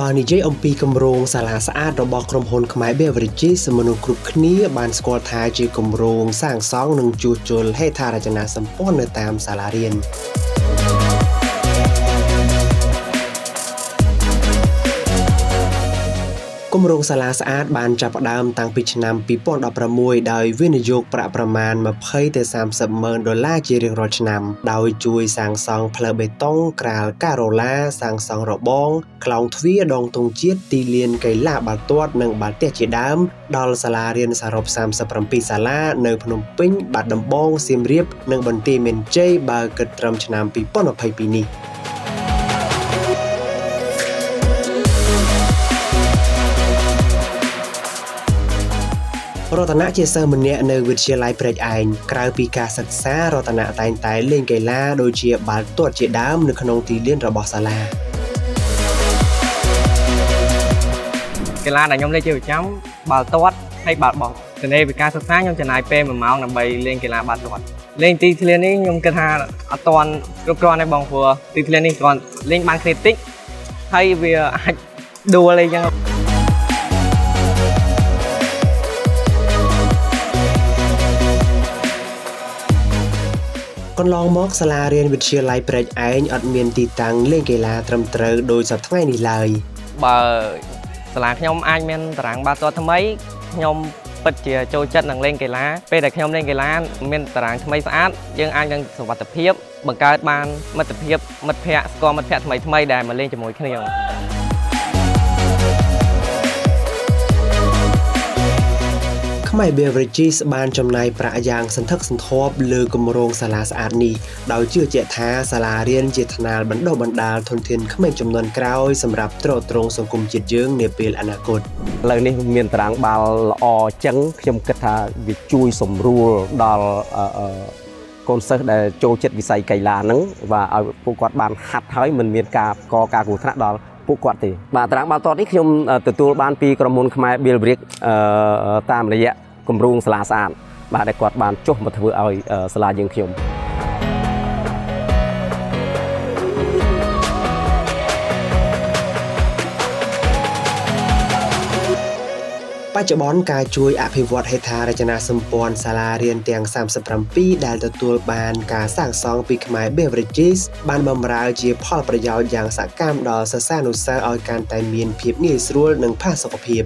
បើនិយាយអំពីគម្រោងសាលាស្អាតរបស់ក្រុមហ៊ុនខ្មែរ Beverages មនុស្សគ្រប់គ្នាបានស្គាល់ថាជាគម្រោងសាងសង់និងជួសជុលហេដ្ឋារចនាសម្ព័ន្ធនៅតាមសាលារៀន ម្រោងសាលាស្អាតបានចាប់ផ្ដើមតាំងពីឆ្នាំ2016ដោយវិនិយោគប្រាក់ប្រមាណ20ទៅ30ម៉ឺនដុល្លារជារៀងរាល់ឆ្នាំ ដោយជួយសាងសង់ផ្លូវបេតុងក្រាលការ៉ូឡាសាងសង់របងក្លោងទ្វារដងទង់ជាតិទីលានកីឡាបាល់ទាត់និងបាល់ទះជាដើម ដល់សាលារៀនសរុប37សាលានៅភ្នំពេញបាត់ដំបងសៀមរាប និងបន្ទាយមានជ័យបើគិតត្រឹមឆ្នាំ2022នេះ រតនៈជាសិស្សម្នាក់នៅវិទ្យាល័យព្រែកឯងក្រៅពីការសិក្សារតនៈតែងតែលេងកីឡាដូចជាបាល់ទាត់ជាដើមនៅក្នុងទីលានរបស់សាលាកីឡាដែលខ្ញុំលេងជាប្រចាំបាល់ទាត់ហើយបាល់បោះទនេពីការសិក្សាខ្ញុំចំណាយពេល1ម៉ោងដើម្បីលេងកីឡាបាល់ទាត់លេងទីធ្លានេះខ្ញុំគិតថាអត់ទាន់គ្រប់គ្រាន់ទេបងព្រោះទីធ្លានេះគ្រាន់លេងបានគ្នាតិចហើយវាអាចដួលអីចឹង កន្លងមកសាលារៀនវិទ្យាល័យព្រែកឯងអត់មានទីតាំងលេងកីឡាត្រឹមត្រូវដោយសប្តាហ៍ថ្ងៃនេះឡើយបើសាលាខ្ញុំអាចមានតារាងបាល់ទាត់ថ្មីខ្ញុំពិតជាចូលចិត្តនឹងលេងកីឡាពេលដែលខ្ញុំលេងកីឡាមានតារាងថ្មីស្អាតយើងអាចនឹងសុវត្ថិភាពបង្កើតបានមិត្តភាពមិត្តភ័ក្តិស្គាល់មិត្តភ័ក្តិថ្មីថ្មីដែលមកលេងជាមួយគ្នា ខ្មែរ Beverages បានចំណាយប្រាក់យ៉ាងសន្ធឹកសន្ធាប់លើគម្រោងសាលាស្អាតនេះដោយជឿជាក់ថាសាលារៀនជាថ្នាលបណ្ដុះបណ្ដាលធនធានក្មេងចំនួនក្រោយសម្រាប់ទ្រទ្រង់សង្គមជាតិយើងនាពេលអនាគតឥឡូវនេះមានតារាងបាល់ល្អចឹងខ្ញុំគិតថាវាជួយសម្រួលដល់កូនសិស្សដែលចូលចិត្តវិស័យកីឡាហ្នឹង và ឲ្យពួកគាត់បានហាត់ហើយមិនមានការកការគ្រោះថ្នាក់ដល់ ពួកគាត់ទេបាទតារាងបាល់ទាត់នេះខ្ញុំទទួលបានពីក្រុមហ៊ុនខ្មែរ Bill Brick តាមរយៈគម្រោងសាលាស្អាតបាទដែលគាត់បានចុះមកធ្វើឲ្យសាលាយើងខ្ញុំ បច្ចុប្បន្នការជួយអភិវឌ្ឍហេដ្ឋារចនាសម្ព័ន្ធសាលារៀនទាំង37ដែលទទួលបានការសាងសង់ពីខ្មែរ Beverages បានបម្រើជាផលប្រយោជន៍យ៉ាងសកម្មដល់សិស្សានុសិស្សឲ្យកាន់តែមានភាពងាយស្រួលនិងផាសុកភាព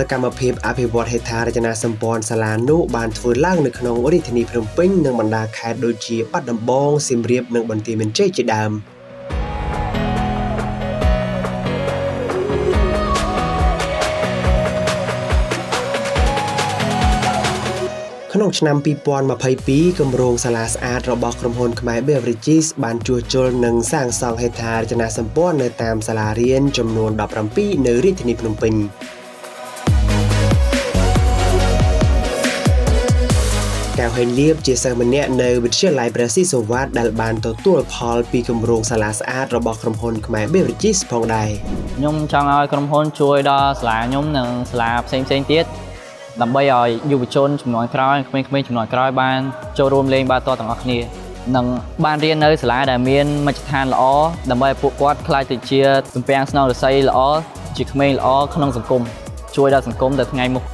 សកម្មភាពអភិវឌ្ឍហេដ្ឋារចនាសម្ព័ន្ធសាលានោះបានធ្វើឡើងនៅក្នុងរាជធានីភ្នំពេញនិងបណ្ដាខេត្តដូចជាបាត់ដំបងសៀមរាបនិងបន្ទាយមានជ័យជាដើមក្នុងឆ្នាំ2022គម្រោងសាលាស្អាតរបស់ក្រុមហ៊ុនខ្មែរ Beverages បានជួសជុលនិងសាងសង់ហេដ្ឋារចនាសម្ព័ន្ធនៅតាមសាលារៀនចំនួន17នៅរាជធានីភ្នំពេញ កៅហេងលៀបជាសិស្សម្នាក់នៅវិទ្យាល័យព្រះស៊ីសុវត្ថិដែលបានទទួលផលពីគម្រោងសាលាស្អាតរបស់ក្រុមហ៊ុនខ្មែរ Beverages ផងដែរខ្ញុំចង់ឲ្យក្រុមហ៊ុនជួយដល់សាលាខ្ញុំនិងសាលាផ្សេងផ្សេងទៀតដើម្បីឲ្យយុវជនចំនួនក្រោយក្មេងៗចំនួនក្រោយបានចូលរួមលេងបាល់ទាត់ទាំងអស់គ្នានិងបានរៀននៅសាលាដែលមានមជ្ឈដ្ឋានល្អដើម្បីឲ្យពួកគាត់ក្លាយទៅជាទំពាំងស្នងរស័យល្អជាក្មេងល្អក្នុងសង្គមជួយដល់សង្គមទៅថ្ងៃមុខ